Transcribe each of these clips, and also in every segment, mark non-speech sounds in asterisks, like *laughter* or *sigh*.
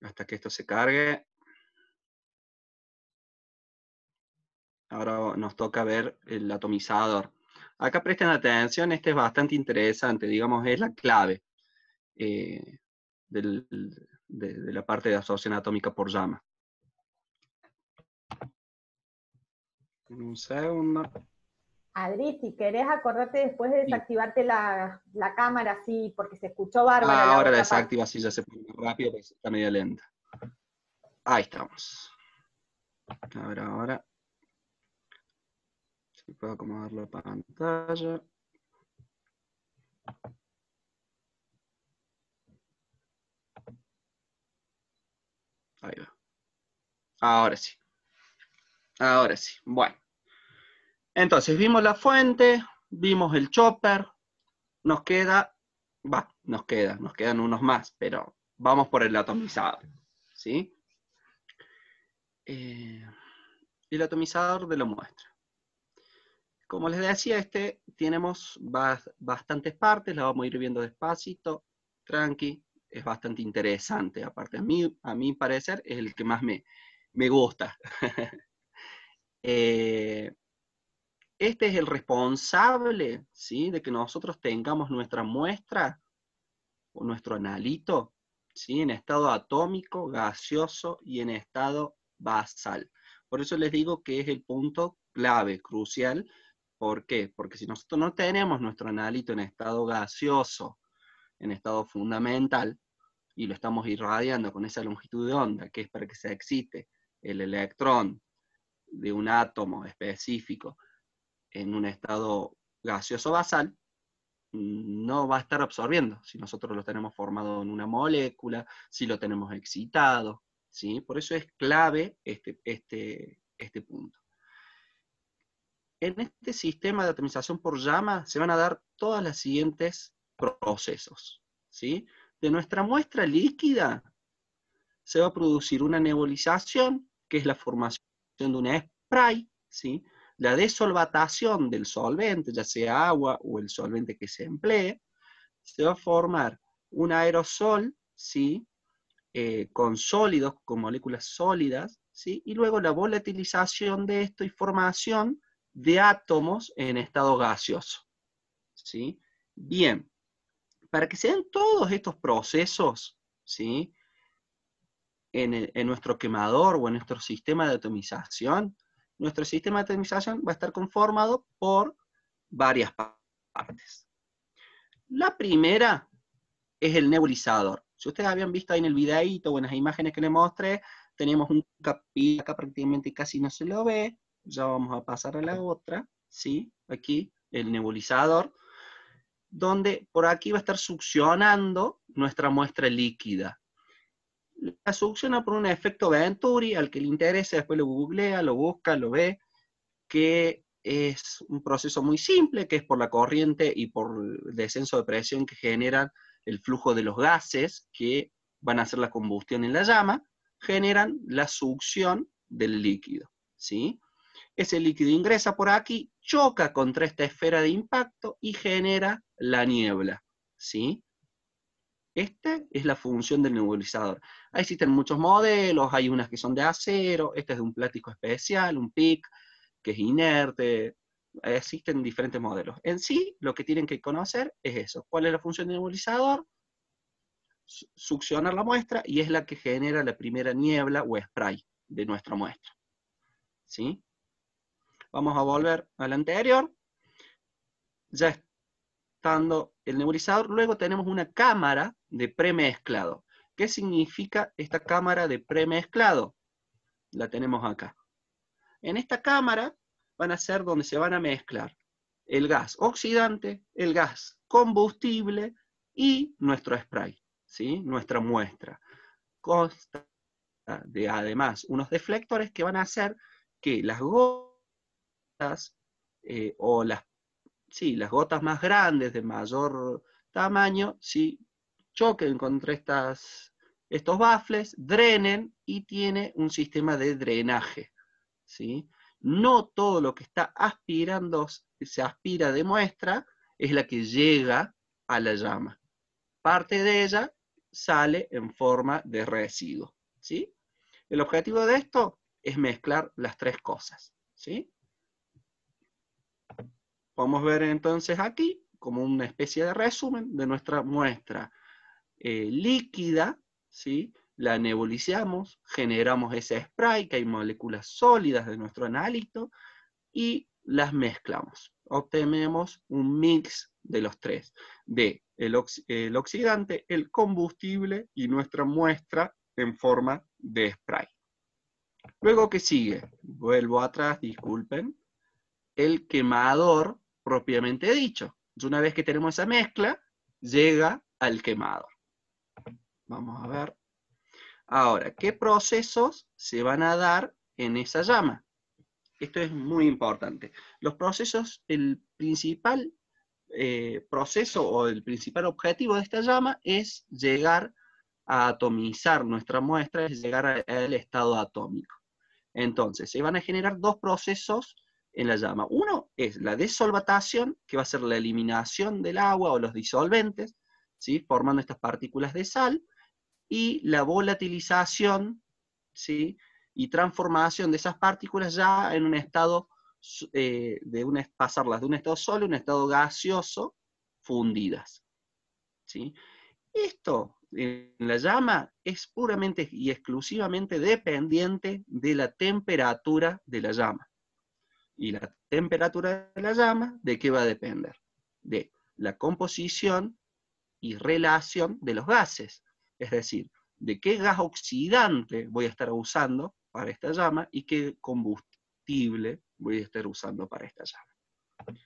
hasta que esto se cargue. Ahora nos toca ver el atomizador. Acá presten atención, este es bastante interesante, digamos, es la clave eh, de, la parte de absorción atómica por llama. Un segundo. Adri, si querés acordarte después de desactivarte la, cámara, así, porque se escuchó bárbaro. Ah, ahora la desactiva, así ya se pone rápido, porque está medio lenta. Ahí estamos. A ver ahora. Si puedo acomodar la pantalla. Ahí va. Ahora sí. Ahora sí. Bueno. Entonces, vimos la fuente, vimos el chopper, nos queda, va, nos queda, nos quedan unos más, pero vamos por el atomizador, ¿sí? Eh, el atomizador de la muestra. Como les decía, este tenemos bastantes partes, la vamos a ir viendo despacito, tranqui, es bastante interesante, aparte a mí, a mi parecer, es el que más me, me gusta. *laughs* eh, este es el responsable, ¿sí? De que nosotros tengamos nuestra muestra o nuestro analito, ¿sí? En estado atómico, gaseoso y en estado basal. Por eso les digo que es el punto clave, crucial. ¿Por qué? Porque si nosotros no tenemos nuestro analito en estado gaseoso, en estado fundamental, y lo estamos irradiando con esa longitud de onda, que es para que se excite el electrón de un átomo específico en un estado gaseoso basal, no va a estar absorbiendo si nosotros lo tenemos formado en una molécula, si lo tenemos excitado, ¿sí? Por eso es clave este, este, este punto. En este sistema de atomización por llama se van a dar todos los siguientes procesos, ¿sí? De nuestra muestra líquida se va a producir una nebulización, que es la formación de un spray, ¿sí? La desolvatación del solvente, ya sea agua o el solvente que se emplee, se va a formar un aerosol, ¿sí? Eh, con sólidos, con moléculas sólidas, ¿sí? y luego la volatilización de esto y formación de átomos en estado gaseoso. ¿sí? Bien, para que se den todos estos procesos, ¿sí? en, en nuestro quemador o en nuestro sistema de atomización, nuestro sistema de atomización va a estar conformado por varias partes. La primera es el nebulizador. Si ustedes habían visto ahí en el videito o en las imágenes que les mostré, tenemos un capítulo, acá prácticamente casi no se lo ve, ya vamos a pasar a la otra, ¿sí? Aquí, el nebulizador, donde por aquí va a estar succionando nuestra muestra líquida la succiona por un efecto Venturi, al que le interese, después lo googlea, lo busca, lo ve, que es un proceso muy simple, que es por la corriente y por el descenso de presión que generan el flujo de los gases que van a hacer la combustión en la llama, generan la succión del líquido, ¿sí? Ese líquido ingresa por aquí, choca contra esta esfera de impacto y genera la niebla, ¿sí? Esta es la función del nebulizador. Existen muchos modelos, hay unas que son de acero, este es de un plástico especial, un PIC, que es inerte, existen diferentes modelos. En sí, lo que tienen que conocer es eso. ¿Cuál es la función del nebulizador? Succionar la muestra y es la que genera la primera niebla o spray de nuestra muestra. ¿Sí? Vamos a volver al anterior. Ya estando el nebulizador, luego tenemos una cámara de premezclado. ¿Qué significa esta cámara de premezclado? La tenemos acá. En esta cámara van a ser donde se van a mezclar el gas oxidante, el gas combustible y nuestro spray, ¿sí? nuestra muestra. Consta de además unos deflectores que van a hacer que las gotas eh, o las, sí, las gotas más grandes de mayor tamaño, sí, choquen contra estas, estos baffles, drenen y tiene un sistema de drenaje. ¿sí? No todo lo que está aspirando, se aspira de muestra, es la que llega a la llama. Parte de ella sale en forma de residuo. ¿sí? El objetivo de esto es mezclar las tres cosas. ¿sí? Podemos ver entonces aquí como una especie de resumen de nuestra muestra eh, líquida, ¿sí? la nebulizamos, generamos ese spray, que hay moléculas sólidas de nuestro analito, y las mezclamos. Obtenemos un mix de los tres, de el, oxidante, el combustible y nuestra muestra en forma de spray. Luego, ¿qué sigue? Vuelvo atrás, disculpen. El quemador propiamente dicho. Una vez que tenemos esa mezcla, llega al quemador. Vamos a ver. Ahora, ¿qué procesos se van a dar en esa llama? Esto es muy importante. Los procesos, el principal eh, proceso o el principal objetivo de esta llama es llegar a atomizar nuestra muestra, es llegar al estado atómico. Entonces, se van a generar dos procesos en la llama. Uno es la desolvatación, que va a ser la eliminación del agua o los disolventes, ¿sí? formando estas partículas de sal, y la volatilización ¿sí? y transformación de esas partículas ya en un estado, eh, de un, pasarlas de un estado sólido a un estado gaseoso fundidas. ¿sí? Esto en la llama es puramente y exclusivamente dependiente de la temperatura de la llama. Y la temperatura de la llama, ¿de qué va a depender? De la composición y relación de los gases. Es decir, de qué gas oxidante voy a estar usando para esta llama y qué combustible voy a estar usando para esta llama.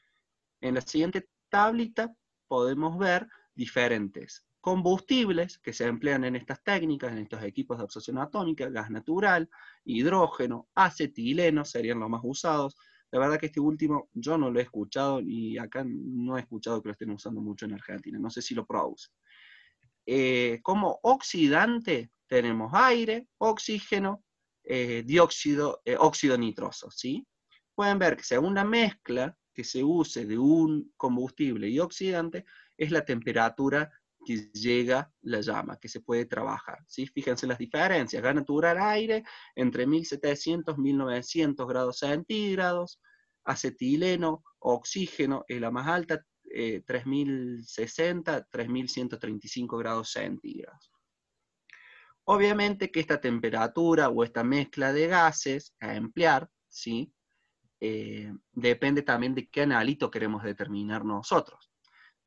En la siguiente tablita podemos ver diferentes combustibles que se emplean en estas técnicas, en estos equipos de absorción atómica, gas natural, hidrógeno, acetileno serían los más usados. La verdad que este último yo no lo he escuchado y acá no he escuchado que lo estén usando mucho en Argentina. No sé si lo producen. Eh, como oxidante tenemos aire, oxígeno, eh, dióxido, eh, óxido nitroso, ¿sí? Pueden ver que según la mezcla que se use de un combustible y oxidante, es la temperatura que llega la llama, que se puede trabajar. ¿sí? Fíjense las diferencias. Gas natural aire entre 1700 y 1900 grados centígrados, acetileno, oxígeno es la más alta, 3060, eh, 3135 grados centígrados. Obviamente que esta temperatura o esta mezcla de gases a emplear, ¿sí? Eh, depende también de qué analito queremos determinar nosotros.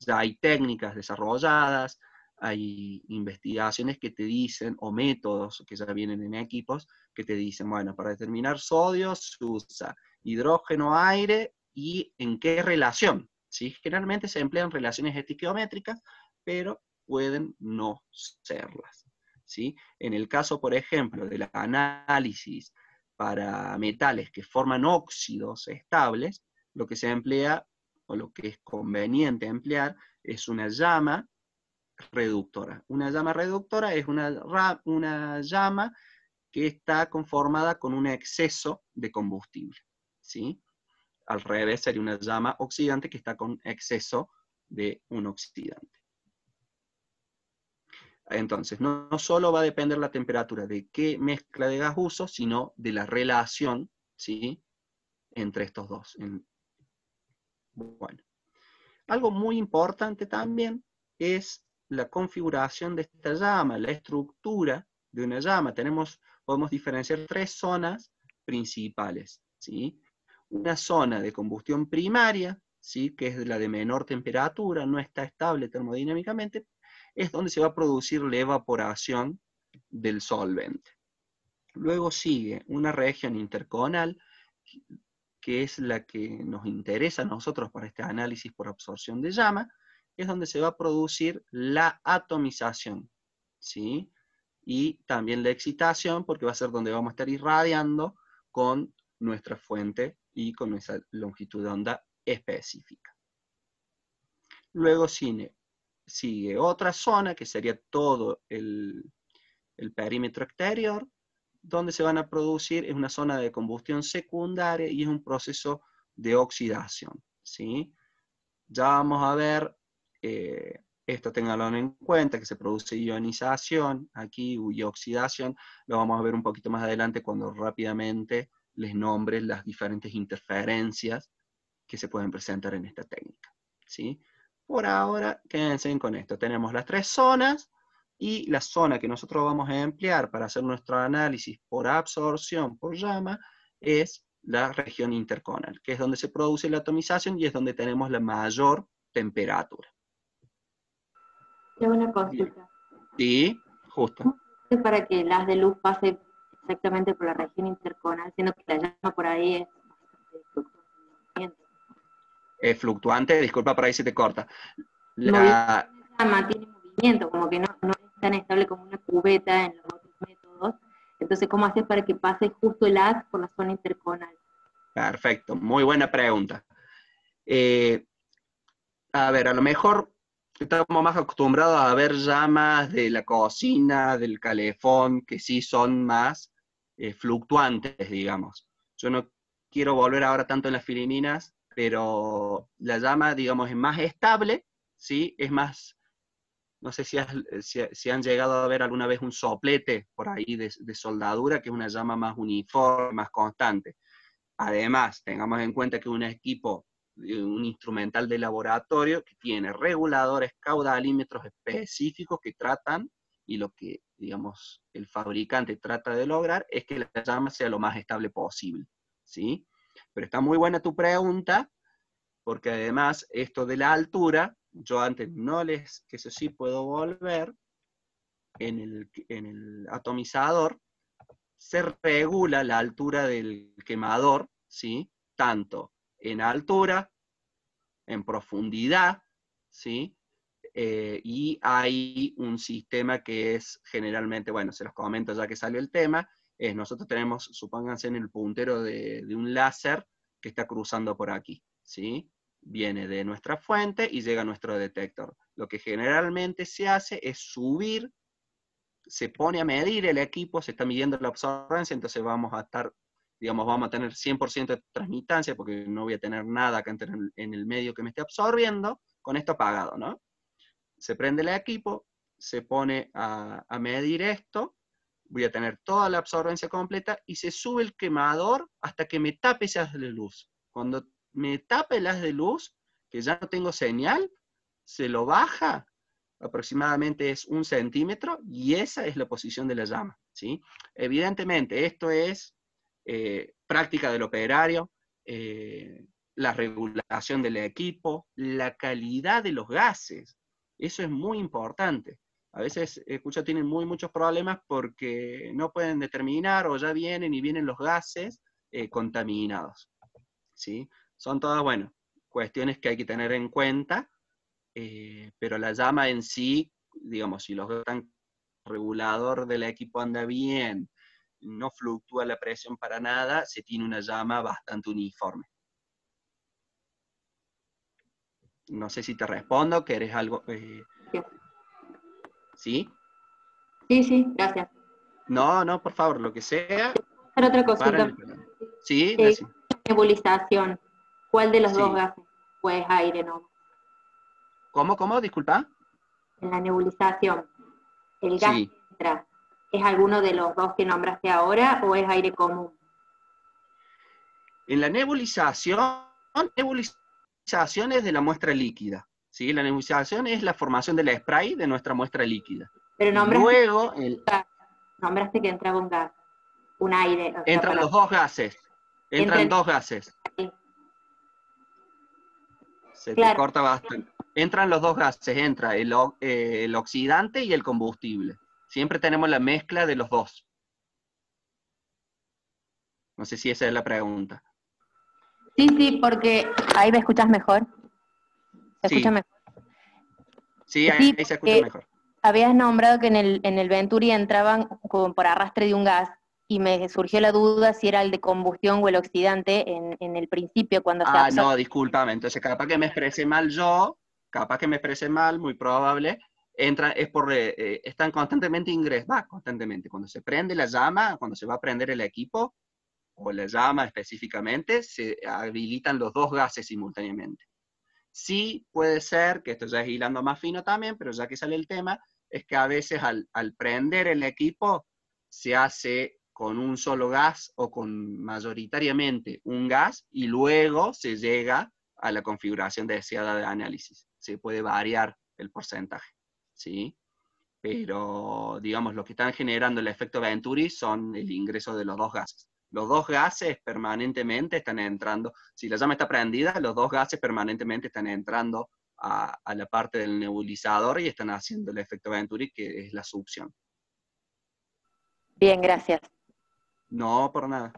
Hay técnicas desarrolladas, hay investigaciones que te dicen, o métodos que ya vienen en equipos, que te dicen, bueno, para determinar sodio se usa hidrógeno, aire y en qué relación. Generalmente se emplean relaciones estiquiométricas, pero pueden no serlas. ¿sí? En el caso, por ejemplo, del análisis para metales que forman óxidos estables, lo que se emplea, o lo que es conveniente emplear, es una llama reductora. Una llama reductora es una, una llama que está conformada con un exceso de combustible. ¿sí? Al revés, sería una llama oxidante que está con exceso de un oxidante. Entonces, no, solo va a depender la temperatura de qué mezcla de gas uso, sino de la relación ¿sí? entre estos dos. Bueno. Algo muy importante también es la configuración de esta llama, la estructura de una llama. Tenemos, podemos diferenciar tres zonas principales. ¿sí? una zona de combustión primaria, ¿sí? que es la de menor temperatura, no está estable termodinámicamente, es donde se va a producir la evaporación del solvente. Luego sigue una región interconal, que es la que nos interesa a nosotros para este análisis por absorción de llama, es donde se va a producir la atomización, ¿sí? Y también la excitación, porque va a ser donde vamos a estar irradiando con nuestra fuente y con esa longitud de onda específica. Luego sigue, sigue otra zona que sería todo el, perímetro exterior, donde se van a producir, es una zona de combustión secundaria y es un proceso de oxidación. ¿sí? Ya vamos a ver eh, Esto tenganlo en cuenta, que se produce ionización aquí y oxidación. Lo vamos a ver un poquito más adelante cuando rápidamente les nombre las diferentes interferencias que se pueden presentar en esta técnica. ¿sí? Por ahora, quédense con esto. Tenemos las tres zonas y la zona que nosotros vamos a emplear para hacer nuestro análisis por absorción por llama es la región interconal, que es donde se produce la atomización y es donde tenemos la mayor temperatura. una consulta. Sí, justo. Para que las de luz pase exactamente por la región interconal, siendo que la llama por ahí es fluctuante. Es fluctuante, disculpa, por ahí se te corta. La llama tiene movimiento, como que no, no tan estable como una cubeta en los otros métodos. Entonces, ¿cómo haces para que pase justo el haz por la zona interconal? Perfecto, muy buena pregunta. Eh, a ver, a lo mejor estamos más acostumbrados a ver llamas de la cocina, del calefón, que sí son más eh, fluctuantes, digamos. Yo no quiero volver ahora tanto en las Filipinas, pero la llama, digamos, es más estable, ¿sí? Es más, no sé si, si, han llegado a ver alguna vez un soplete por ahí de, de soldadura, que es una llama más uniforme, más constante. Además, tengamos en cuenta que un equipo un instrumental de laboratorio que tiene reguladores caudalímetros específicos que tratan, y lo que, digamos, el fabricante trata de lograr es que la llama sea lo más estable posible, ¿sí? Pero está muy buena tu pregunta, porque además esto de la altura, yo antes no les, que eso sí puedo volver, en el, en el atomizador se regula la altura del quemador, ¿sí? Tanto en altura, en profundidad, ¿sí? Eh, y hay un sistema que es generalmente, bueno, se los comento ya que salió el tema, es nosotros tenemos, supónganse en el puntero de, de un láser que está cruzando por aquí, ¿sí? Viene de nuestra fuente y llega a nuestro detector. Lo que generalmente se hace es subir, se pone a medir el equipo, se está midiendo la absorbencia, entonces vamos a estar digamos, vamos a tener 100% de transmitancia porque no voy a tener nada acá en, el medio que me esté absorbiendo, con esto apagado, ¿no? Se prende el equipo, se pone a, medir esto, voy a tener toda la absorbencia completa y se sube el quemador hasta que me tape de luz. Cuando me tape el haz de luz, que ya no tengo señal, se lo baja, aproximadamente es un centímetro, y esa es la posición de la llama. ¿sí? Evidentemente, esto es eh, práctica del operario, eh, la regulación del equipo, la calidad de los gases. Eso es muy importante. A veces, escucha, tienen muy muchos problemas porque no pueden determinar o ya vienen y vienen los gases eh, contaminados. ¿sí? Son todas, bueno, cuestiones que hay que tener en cuenta, pero la llama en sí, digamos, si los están regulador del equipo anda bien, no fluctúa la presión para nada, se tiene una llama bastante uniforme. No sé si te respondo, ¿querés algo? Eh, ¿Sí? Sí, sí, gracias. No, no, por favor, lo que sea. otra cosita. Sí, eh, nebulización. ¿Cuál de los dos gases? Pues aire, ¿no? ¿Cómo, cómo? Disculpa. En la nebulización, el gas entra ¿Es alguno de los dos que nombraste ahora o es aire común? En la nebulización, nebulización es de la muestra líquida. ¿sí? La nebulización es la formación del spray de nuestra muestra líquida. Pero nombraste, Luego, nombraste que entraba un gas, un aire. Entran los dos gases. Entran dos gases. Se te corta bastante. Entran los dos gases, entra el, eh, el oxidante y el combustible. Siempre tenemos la mezcla de los dos. No sé si esa es la pregunta. Sí, sí, porque ahí me escuchas mejor. ¿Se sí. escucha mejor? Sí, ahí, se escucha mejor. Habías nombrado que en el, en el Venturi entraban como por arrastre de un gas y me surgió la duda si era el de combustión o el oxidante en, en el principio cuando se Ah, no, discúlpame. Entonces, capaz que me expresé mal yo, capaz que me expresé mal, muy probable, entra, es por, eh, eh, están constantemente ingres, va constantemente. Cuando se prende la llama, cuando se va a prender el equipo, o la llama específicamente, se habilitan los dos gases simultáneamente. Sí puede ser, que esto ya es hilando más fino también, pero ya que sale el tema, es que a veces al, prender el equipo se hace con un solo gas o con mayoritariamente un gas y luego se llega a la configuración deseada de análisis. Se puede variar el porcentaje, ¿sí? Pero, digamos, lo que están generando el efecto Venturi son el ingreso de los dos gases. Los dos gases permanentemente están entrando, si la llama está prendida, los dos gases permanentemente están entrando a, la parte del nebulizador y están haciendo el efecto Venturi, que es la succión. Bien, gracias. No, por nada.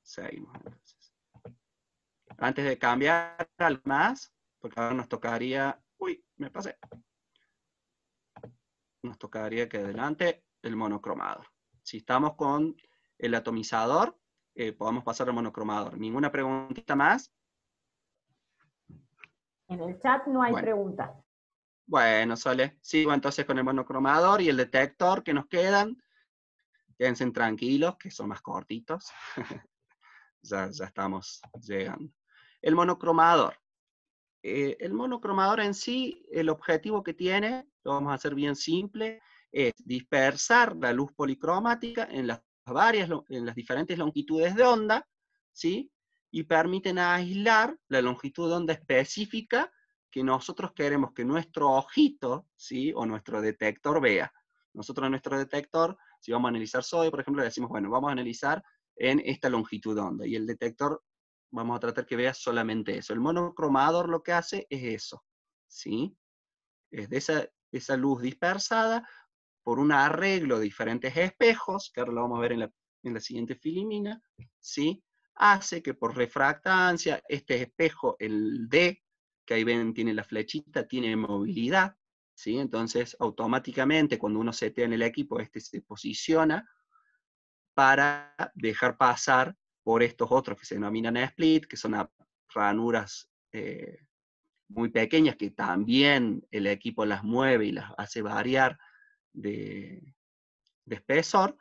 Seguimos entonces. Antes de cambiar al más, porque ahora nos tocaría... Uy, me pasé. Nos tocaría que adelante el monocromador. Si estamos con el atomizador, eh, podemos pasar al monocromador. ¿Ninguna preguntita más? En el chat no hay preguntas. Bueno, sale. Sigo entonces con el monocromador y el detector que nos quedan. Quédense tranquilos, que son más cortitos. *laughs* ya, estamos llegando. El monocromador. Eh, el monocromador en sí, el objetivo que tiene, lo vamos a hacer bien simple, es dispersar la luz policromática en las varias, en las diferentes longitudes de onda, ¿sí? y permiten aislar la longitud de onda específica que nosotros queremos que nuestro ojito, ¿sí? o nuestro detector vea. Nosotros nuestro detector, si vamos a analizar sodio, por ejemplo, le decimos, bueno, vamos a analizar en esta longitud onda, y el detector vamos a tratar que vea solamente eso. El monocromador lo que hace es eso, ¿sí? Es de esa, esa luz dispersada por un arreglo de diferentes espejos, que ahora lo vamos a ver en la, en la siguiente filimina, ¿sí? hace que por refractancia este espejo, el D, que ahí ven, tiene la flechita, tiene movilidad, ¿sí? Entonces, automáticamente cuando uno setea en el equipo, este se posiciona para dejar pasar por estos otros que se denominan split, que son ranuras eh, muy pequeñas que también el equipo las mueve y las hace variar de, de espesor,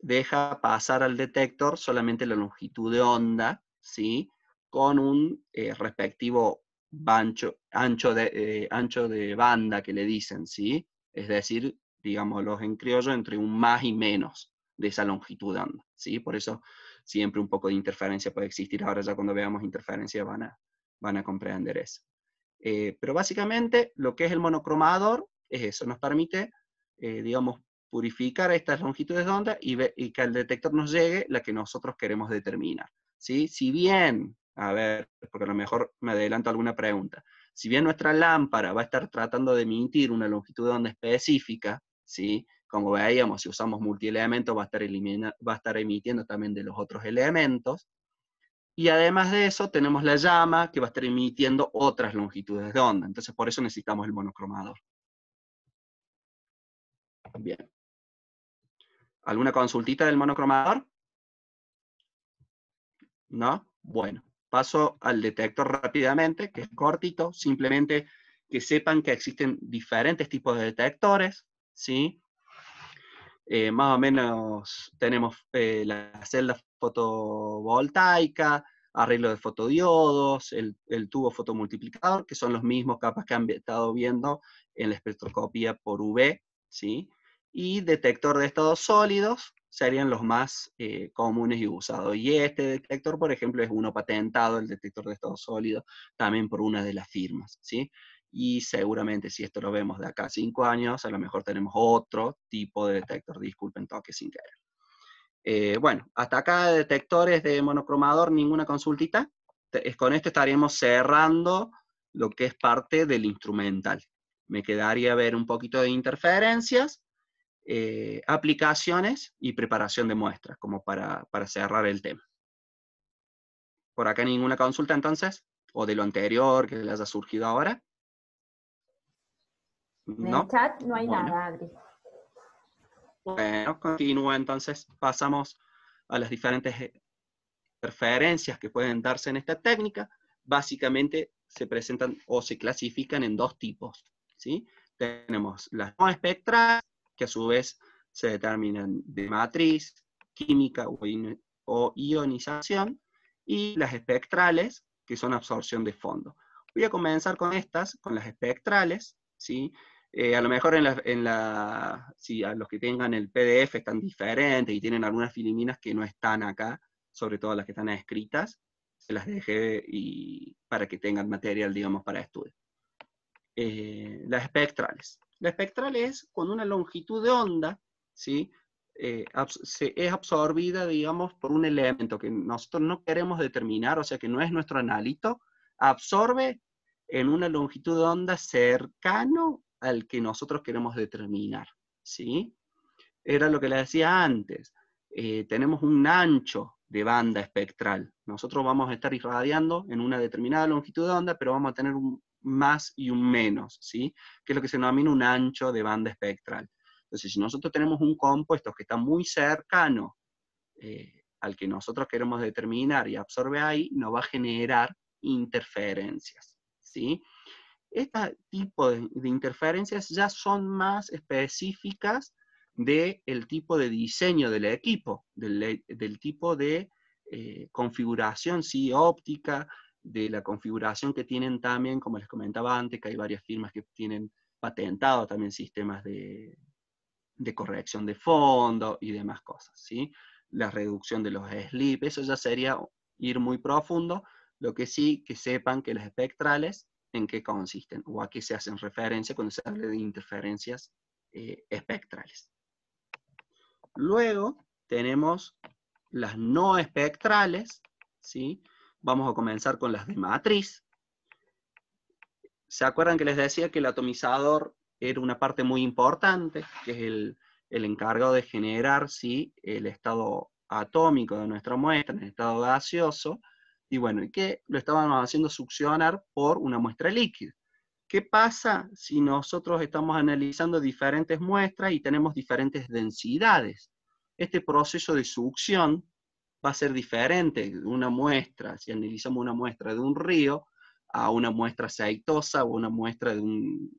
deja pasar al detector solamente la longitud de onda, ¿sí? Con un eh, respectivo ancho, ancho, de, eh, ancho de banda que le dicen, ¿sí? Es decir, digámoslo en criollo, entre un más y menos de esa longitud de onda, ¿sí? Por eso siempre un poco de interferencia puede existir. Ahora ya cuando veamos interferencia van a, van a comprender eso. Eh, pero básicamente lo que es el monocromador es eso, nos permite, digamos, purificar estas longitudes de onda y, que al detector nos llegue la que nosotros queremos determinar. ¿sí? Si bien, a ver, porque a lo mejor me adelanto alguna pregunta, si bien nuestra lámpara va a estar tratando de emitir una longitud de onda específica, ¿sí? como veíamos, si usamos multielementos va a, estar va a estar emitiendo también de los otros elementos, y además de eso tenemos la llama que va a estar emitiendo otras longitudes de onda, entonces por eso necesitamos el monocromador. Bien. ¿Alguna consultita del monocromador? ¿No? Bueno, paso al detector rápidamente, que es cortito, simplemente que sepan que existen diferentes tipos de detectores, ¿sí? Eh, más o menos tenemos eh, la celda fotovoltaica, arreglo de fotodiodos, el, el, tubo fotomultiplicador, que son los mismos capas que han estado viendo en la espectroscopía por UV, ¿sí? y detector de estados sólidos serían los más eh, comunes y usados. Y este detector, por ejemplo, es uno patentado, el detector de estado sólido, también por una de las firmas, ¿sí? Y seguramente si esto lo vemos de acá a cinco años, a lo mejor tenemos otro tipo de detector, disculpen toque sin querer. Eh, bueno, hasta acá detectores de monocromador, ninguna consultita. Con esto estaríamos cerrando lo que es parte del instrumental. Me quedaría ver un poquito de interferencias, eh, aplicaciones y preparación de muestras, como para, cerrar el tema. Por acá ninguna consulta entonces, o de lo anterior que le haya surgido ahora. ¿No? En el chat no hay nada, Adri. Bueno, continúa entonces, pasamos a las diferentes eh, preferencias que pueden darse en esta técnica. Básicamente se presentan o se clasifican en dos tipos. ¿sí? Tenemos las no espectrales que a su vez se determinan de matriz, química o, ionización, y las espectrales, que son absorción de fondo. Voy a comenzar con estas, con las espectrales, ¿sí? Eh, a lo mejor en la, en la, si a los que tengan el PDF están diferentes y tienen algunas filiminas que no están acá, sobre todo las que están escritas, se las dejé y, para que tengan material, digamos, para estudio. Eh, las espectrales. La espectral es con una longitud de onda, ¿sí? Eh, es absorbida, digamos, por un elemento que nosotros no queremos determinar, o sea que no es nuestro analito, absorbe en una longitud de onda cercano al que nosotros queremos determinar, ¿sí? Era lo que le decía antes, eh, tenemos un ancho de banda espectral. Nosotros vamos a estar irradiando en una determinada longitud de onda, pero vamos a tener un más y un menos, ¿sí? Que es lo que se denomina un ancho de banda espectral. Entonces, si nosotros tenemos un compuesto que está muy cercano eh, al que nosotros queremos determinar y absorbe ahí, nos va a generar interferencias. ¿sí? Este tipo de, interferencias ya son más específicas del tipo de diseño del equipo, del, tipo de eh, configuración sí, óptica, de la configuración que tienen también, como les comentaba antes, que hay varias firmas que tienen patentado también sistemas de, de corrección de fondo y demás cosas, ¿sí? La reducción de los slip, eso ya sería ir muy profundo, lo que sí que sepan que las espectrales en qué consisten o a qué se hacen referencia cuando se habla de interferencias eh, espectrales. Luego tenemos las no espectrales, ¿sí? Vamos a comenzar con las de matriz. ¿Se acuerdan que les decía que el atomizador era una parte muy importante, que es el, encargado de generar ¿sí? el estado atómico de nuestra muestra, el estado gaseoso, y bueno, y que lo estábamos haciendo succionar por una muestra líquida. ¿Qué pasa si nosotros estamos analizando diferentes muestras y tenemos diferentes densidades? Este proceso de succión va a ser diferente una muestra, si analizamos una muestra de un río, a una muestra aceitosa o una muestra de un,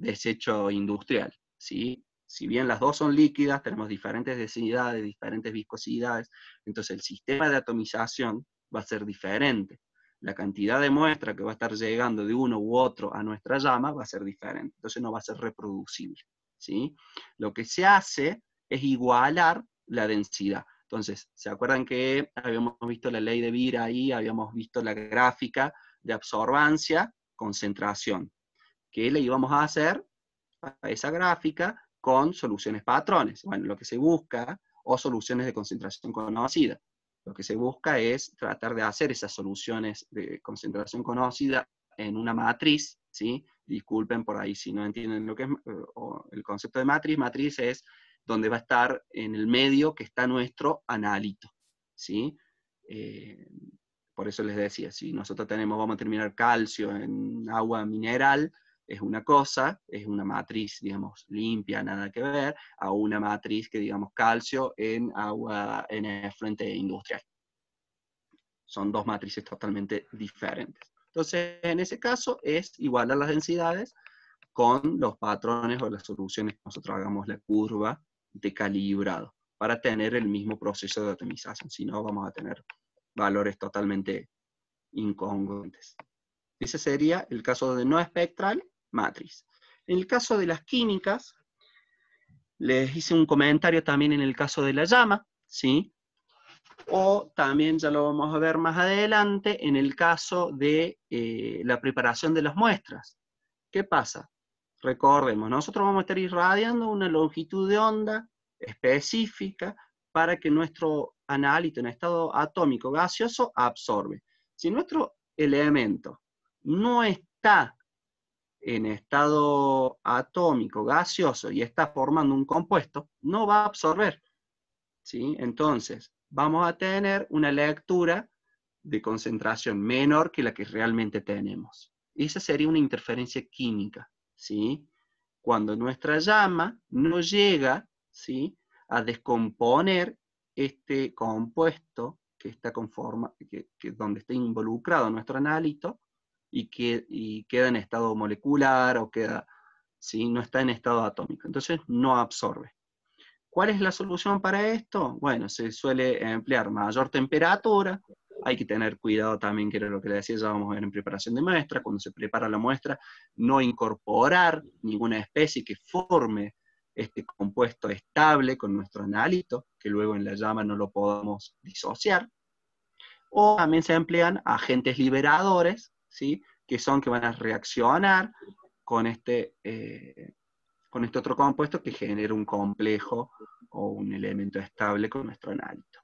desecho industrial. ¿sí? Si bien las dos son líquidas, tenemos diferentes densidades, diferentes viscosidades, entonces el sistema de atomización va a ser diferente. La cantidad de muestra que va a estar llegando de uno u otro a nuestra llama va a ser diferente, entonces no va a ser reproducible. ¿sí? Lo que se hace es igualar la densidad. Entonces, ¿se acuerdan que habíamos visto la ley de Vira ahí? Habíamos visto la gráfica de absorbancia, concentración que le íbamos a hacer a esa gráfica con soluciones patrones. Bueno, lo que se busca, o soluciones de concentración conocida. Lo que se busca es tratar de hacer esas soluciones de concentración conocida en una matriz, ¿sí? Disculpen por ahí si no entienden lo que es el concepto de matriz. Matriz es donde va a estar en el medio que está nuestro analito, ¿sí? Eh, por eso les decía, si nosotros tenemos, vamos a terminar calcio en agua mineral, es una cosa, es una matriz, digamos, limpia, nada que ver, a una matriz que, digamos, calcio en agua, en el frente industrial. Son dos matrices totalmente diferentes. Entonces, en ese caso, es igualar las densidades con los patrones o las soluciones que nosotros hagamos la curva de calibrado para tener el mismo proceso de atomización. Si no, vamos a tener valores totalmente incongruentes. Ese sería el caso de no espectral matriz. En el caso de las químicas, les hice un comentario también en el caso de la llama, ¿sí? O también ya lo vamos a ver más adelante en el caso de eh, la preparación de las muestras. ¿Qué pasa? Recordemos, nosotros vamos a estar irradiando una longitud de onda específica para que nuestro analito en estado atómico gaseoso absorbe. Si nuestro elemento no está en estado atómico gaseoso y está formando un compuesto, no va a absorber. ¿sí? Entonces, vamos a tener una lectura de concentración menor que la que realmente tenemos. Esa sería una interferencia química. ¿Sí? Cuando nuestra llama no llega ¿sí? a descomponer este compuesto que está conforma, que, que donde está involucrado nuestro analito, y, que, queda en estado molecular o queda, ¿sí? no está en estado atómico. Entonces no absorbe. ¿Cuál es la solución para esto? Bueno, se suele emplear mayor temperatura Hay que tener cuidado también, que era lo que le decía, ya vamos a ver en preparación de muestra, cuando se prepara la muestra, no incorporar ninguna especie que forme este compuesto estable con nuestro analito, que luego en la llama no lo podamos disociar. O también se emplean agentes liberadores, ¿sí? que son que van a reaccionar con este, eh, con este otro compuesto que genera un complejo o un elemento estable con nuestro analito.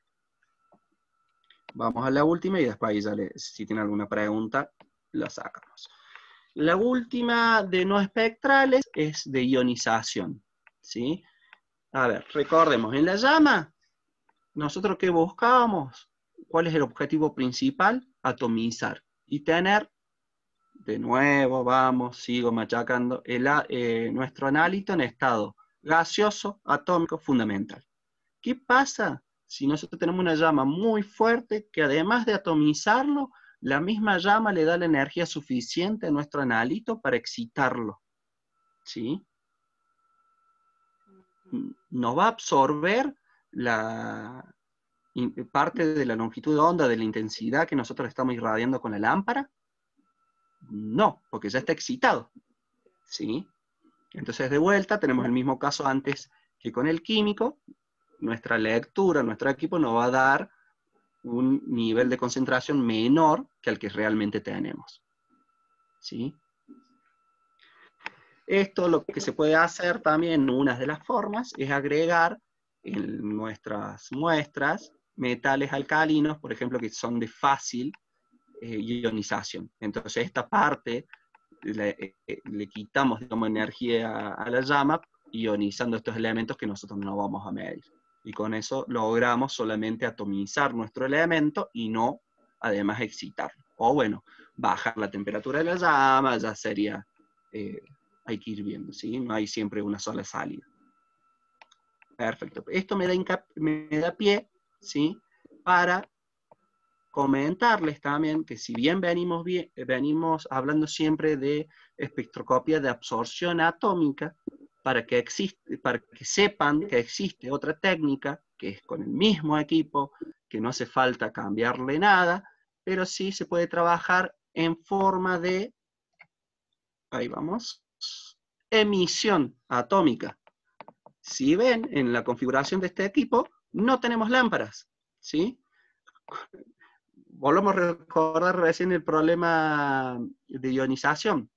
Vamos a la última y después ya si tiene alguna pregunta, la sacamos. La última de no espectrales es de ionización. ¿sí? A ver, recordemos, en la llama, nosotros qué buscábamos, ¿cuál es el objetivo principal? Atomizar y tener, de nuevo, vamos, sigo machacando, el, eh, nuestro analito en estado gaseoso, atómico, fundamental. ¿Qué pasa si nosotros tenemos una llama muy fuerte que además de atomizarlo, la misma llama le da la energía suficiente a nuestro analito para excitarlo? ¿Sí? nos va a absorber la parte de la longitud de onda, de la intensidad que nosotros estamos irradiando con la lámpara? No, porque ya está excitado. ¿Sí? Entonces, de vuelta, tenemos el mismo caso antes que con el químico. Nuestra lectura, nuestro equipo nos va a dar un nivel de concentración menor que el que realmente tenemos. ¿Sí? Esto lo que se puede hacer también, una de las formas, es agregar en nuestras muestras metales alcalinos, por ejemplo, que son de fácil eh, ionización. Entonces esta parte le, eh, le quitamos digamos, energía a la llama ionizando estos elementos que nosotros no vamos a medir. Y con eso logramos solamente atomizar nuestro elemento y no además excitarlo. O bueno, bajar la temperatura de la llama, ya sería eh, hay que ir viendo, ¿sí? No hay siempre una sola salida. Perfecto. Esto me da, me da pie, ¿sí? Para comentarles también que si bien venimos, bien venimos hablando siempre de espectroscopia de absorción atómica, para que, existe, para que sepan que existe otra técnica, que es con el mismo equipo, que no hace falta cambiarle nada, pero sí se puede trabajar en forma de, ahí vamos, emisión atómica. Si ven, en la configuración de este equipo, no tenemos lámparas, ¿sí? Volvemos a recordar recién el problema de ionización,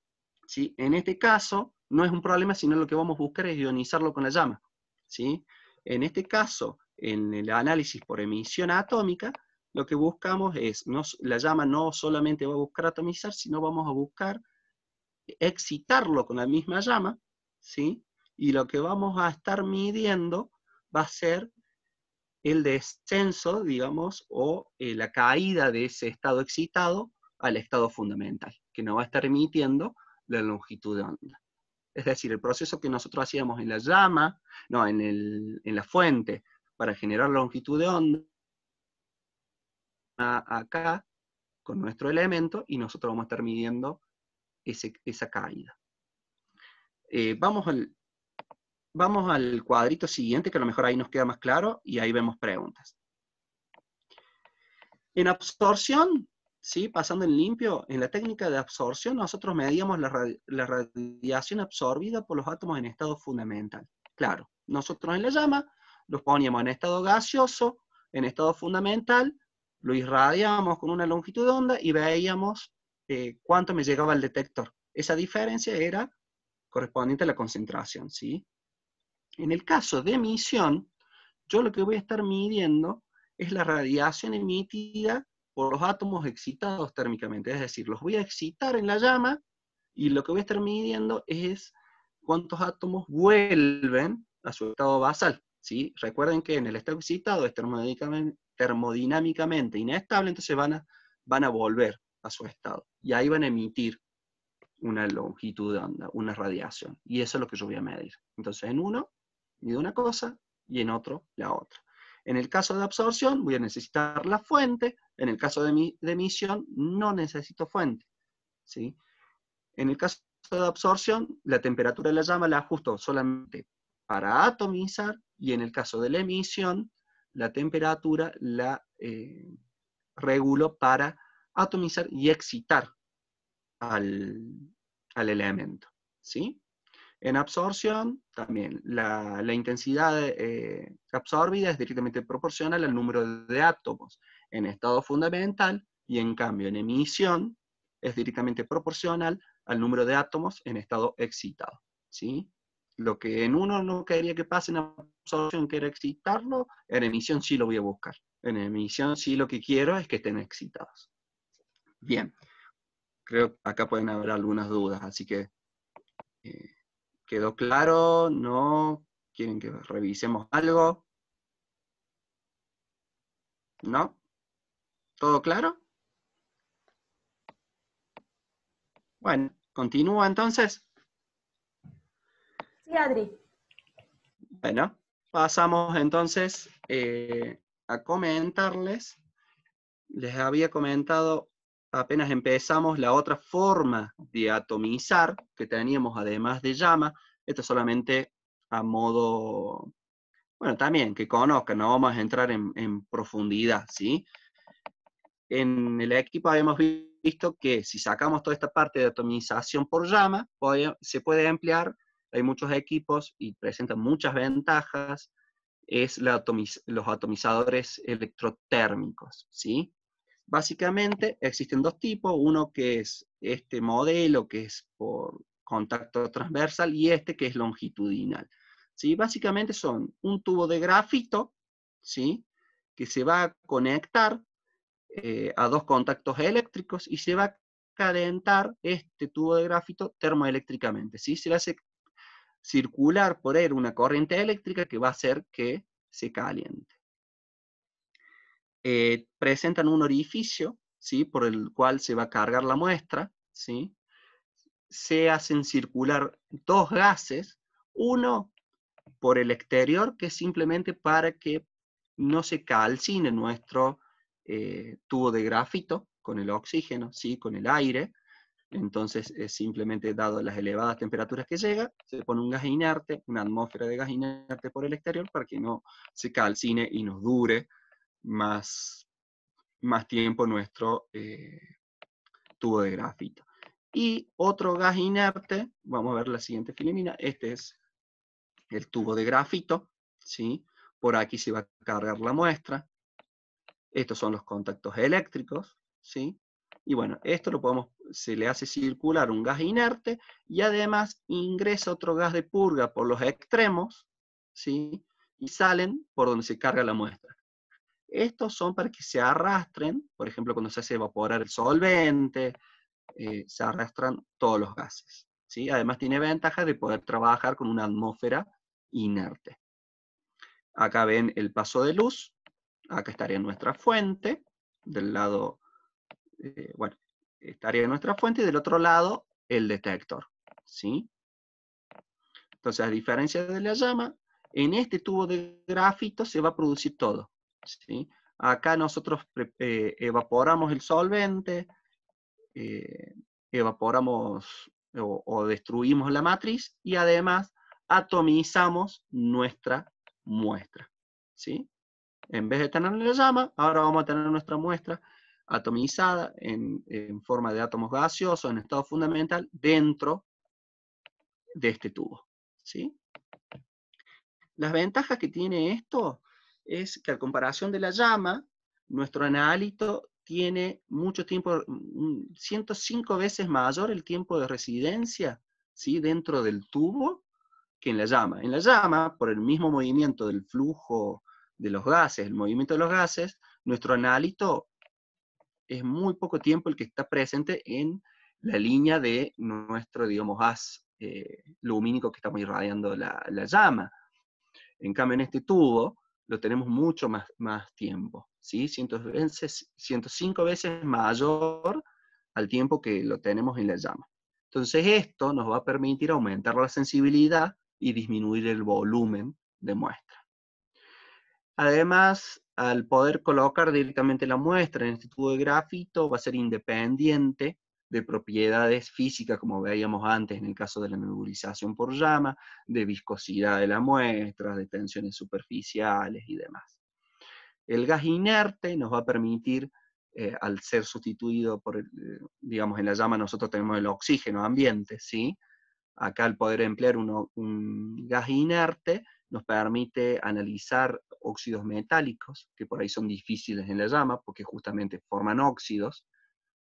¿sí? En este caso, no es un problema, sino lo que vamos a buscar es ionizarlo con la llama, ¿sí? En este caso, en el análisis por emisión atómica, lo que buscamos es, no, la llama no solamente va a buscar atomizar, sino vamos a buscar excitarlo con la misma llama, ¿sí? Y lo que vamos a estar midiendo va a ser el descenso, digamos, o eh, la caída de ese estado excitado al estado fundamental, que nos va a estar emitiendo la longitud de onda. Es decir, el proceso que nosotros hacíamos en la llama, no, en, en la fuente, para generar longitud de onda, acá, con nuestro elemento, y nosotros vamos a estar midiendo esa caída. Eh, vamos, al, vamos al cuadrito siguiente, que a lo mejor ahí nos queda más claro, y ahí vemos preguntas. En absorción, ¿sí? pasando en limpio, en la técnica de absorción nosotros medíamos la, radiación absorbida por los átomos en estado fundamental. Claro, nosotros en la llama los poníamos en estado gaseoso, en estado fundamental, lo irradiábamos con una longitud de onda y veíamos eh, cuánto me llegaba al detector. Esa diferencia era correspondiente a la concentración, ¿sí? En el caso de emisión, yo lo que voy a estar midiendo es la radiación emitida por los átomos excitados térmicamente, es decir, los voy a excitar en la llama y lo que voy a estar midiendo es cuántos átomos vuelven a su estado basal. ¿sí? Recuerden que en el estado excitado es termodinámicamente inestable, entonces van a, van a volver a su estado. Y ahí van a emitir una longitud de onda, una radiación. Y eso es lo que yo voy a medir. Entonces, en uno, mido una cosa y en otro, la otra. En el caso de absorción, voy a necesitar la fuente. En el caso de, de emisión, no necesito fuente. ¿sí? En el caso de absorción, la temperatura de la llama la ajusto solamente para atomizar y en el caso de la emisión, la temperatura la eh, regulo para atomizar y excitar al, elemento. ¿sí? En absorción, también, la, intensidad eh, absorbida es directamente proporcional al número de átomos en estado fundamental, y en cambio en emisión es directamente proporcional al número de átomos en estado excitado. ¿sí? Lo que en uno no quería que pase en absorción, que era excitarlo, en emisión sí lo voy a buscar. En emisión sí lo que quiero es que estén excitados. Bien, creo que acá pueden haber algunas dudas, así que eh, ¿quedó claro? ¿No? ¿Quieren que revisemos algo? ¿No? ¿Todo claro? Bueno, continúa entonces. Sí, Adri. Bueno, pasamos entonces eh, a comentarles. Les había comentado, apenas empezamos, la otra forma de atomizar que teníamos además de llama. Esto solamente a modo, bueno, también que conozcan, no vamos a entrar en, profundidad, ¿sí? En el equipo habíamos visto que si sacamos toda esta parte de atomización por llama, se puede emplear, hay muchos equipos y presentan muchas ventajas, es los atomizadores electrotérmicos, ¿sí? Básicamente existen dos tipos, uno que es este modelo, que es por contacto transversal, y este que es longitudinal. ¿sí? Básicamente son un tubo de grafito, ¿sí? que se va a conectar eh, a dos contactos eléctricos y se va a calentar este tubo de grafito termoeléctricamente. ¿sí? Se le hace circular por él una corriente eléctrica que va a hacer que se caliente. Eh, presentan un orificio ¿sí? por el cual se va a cargar la muestra. ¿sí? Se hacen circular dos gases, uno por el exterior, que es simplemente para que no se calcine nuestro eh, tubo de grafito con el oxígeno, ¿sí? con el aire. Entonces, es simplemente dado las elevadas temperaturas que llega, se pone un gas inerte, una atmósfera de gas inerte por el exterior para que no se calcine y nos dure más, más tiempo nuestro eh, tubo de grafito. Y otro gas inerte, vamos a ver la siguiente filimina, este es el tubo de grafito, ¿sí? Por aquí se va a cargar la muestra, estos son los contactos eléctricos, ¿sí? Y bueno, esto lo podemos, se le hace circular un gas inerte y además ingresa otro gas de purga por los extremos, ¿sí? Y salen por donde se carga la muestra. Estos son para que se arrastren, por ejemplo, cuando se hace evaporar el solvente, eh, se arrastran todos los gases. ¿sí? Además tiene ventaja de poder trabajar con una atmósfera inerte. Acá ven el paso de luz, acá estaría nuestra fuente, del lado, eh, bueno, estaría nuestra fuente y del otro lado el detector, ¿sí? Entonces, a diferencia de la llama, en este tubo de grafito se va a producir todo, ¿sí? Acá nosotros eh, evaporamos el solvente, eh, evaporamos o, destruimos la matriz y además atomizamos nuestra muestra, ¿sí? En vez de tener la llama, ahora vamos a tener nuestra muestra atomizada en, forma de átomos gaseosos en estado fundamental dentro de este tubo. ¿sí? Las ventajas que tiene esto es que a comparación de la llama, nuestro analito tiene mucho tiempo, 105 veces mayor el tiempo de residencia ¿sí? dentro del tubo que en la llama. En la llama, por el mismo movimiento del flujo de los gases, el movimiento de los gases, nuestro analito es muy poco tiempo el que está presente en la línea de nuestro, digamos, haz eh, lumínico que estamos irradiando la, llama. En cambio, en este tubo lo tenemos mucho más, tiempo, ¿sí? 105 veces mayor al tiempo que lo tenemos en la llama. Entonces esto nos va a permitir aumentar la sensibilidad y disminuir el volumen de muestra. Además, al poder colocar directamente la muestra en este tubo de grafito, va a ser independiente de propiedades físicas, como veíamos antes en el caso de la nebulización por llama, de viscosidad de la muestra, de tensiones superficiales y demás. El gas inerte nos va a permitir eh, al ser sustituido por, digamos, en la llama nosotros tenemos el oxígeno ambiente, ¿sí? Acá al poder emplear un gas inerte nos permite analizar óxidos metálicos, que por ahí son difíciles en la llama, porque justamente forman óxidos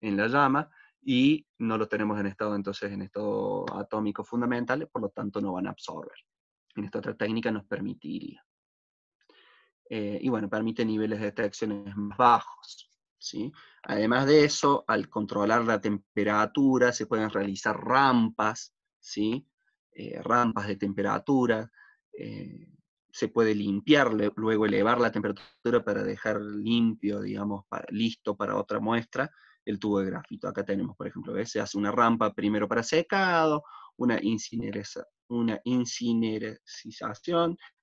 en la llama, y no lo tenemos en estado, entonces, en estado atómico fundamental, por lo tanto no van a absorber. En esta otra técnica nos permitiría. Eh, y bueno, permite niveles de detecciones más bajos. ¿sí? Además de eso, al controlar la temperatura, se pueden realizar rampas, ¿sí? Eh, rampas de temperatura, eh, se puede limpiar, luego elevar la temperatura para dejar limpio, digamos, listo para otra muestra, el tubo de grafito. Acá tenemos, por ejemplo, se hace una rampa primero para secado, una, una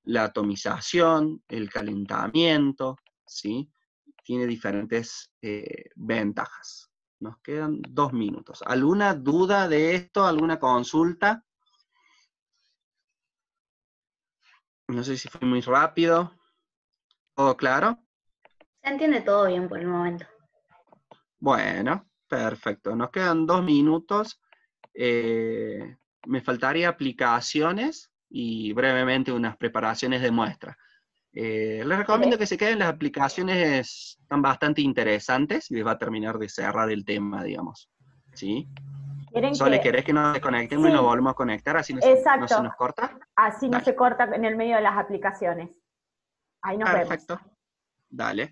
la atomización, el calentamiento, ¿sí? Tiene diferentes eh, ventajas. Nos quedan dos minutos. ¿Alguna duda de esto? ¿Alguna consulta? No sé si fue muy rápido. ¿Todo claro? Se entiende todo bien por el momento. Bueno, perfecto. Nos quedan dos minutos. Eh, me faltaría aplicaciones y brevemente unas preparaciones de muestra. Eh, les recomiendo que se queden las aplicaciones, están bastante interesantes y les va a terminar de cerrar el tema, digamos. ¿Sí? Sole, que... ¿querés que nos desconectemos y nos volvemos a conectar? Así no, se, nos corta. Así no se corta en el medio de las aplicaciones. Ahí nos Perfecto. Dale.